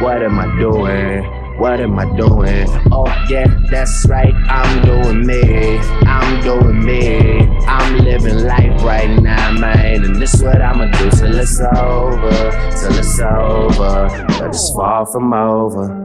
What am I doing? What am I doing? Oh yeah, that's right, I'm doing me. I'm doing me. I'm living life right now, man. And this what I'ma do till it's over. Till it's over. But it's far from over.